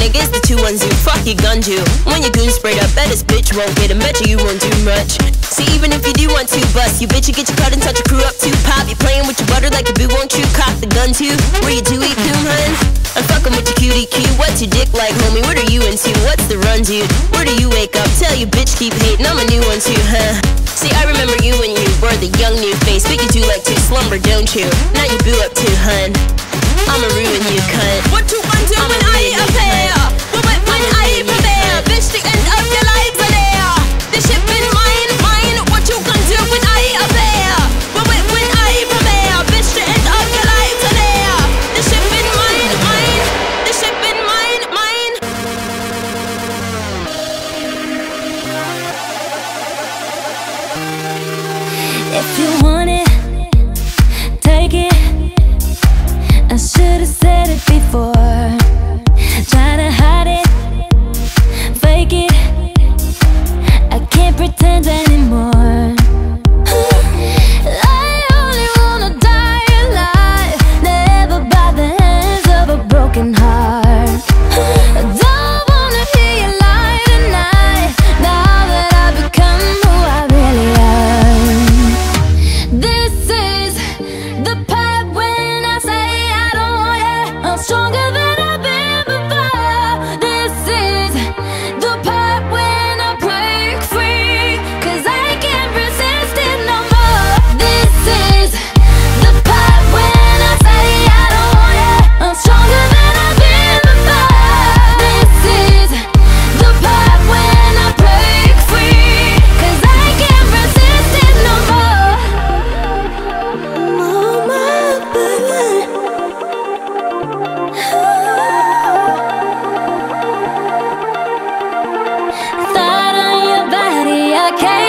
niggas, the two ones you fuck your gun to. When your goon sprayed up, bet this bitch won't get a bet you, you won't do much. See, even if you do want to bust, you bitch, you get your cut and touch your crew up too. pop. You playing with your butter like a boo, won't you cock the gun too? Where you do eat coon, hun? I'm fucking with your cutie cue. What's your dick like, homie? What are you into? What's the run, dude? Where do you wake up? Tell you bitch keep hating, I'm a new one too, huh? See, I remember you when you were the young new face, but you do like to slumber, don't you? Now you boo up too, hun. I'ma ruin you, cunt. What you gonna do when I appear? When, when I prepare, bitch, the end of your life are there. The ship in mine, mine. What you gonna do when I appear? When, I prepare, bitch, the end of your life are there. The ship in mine, mine. The ship in mine, mine. If you want Came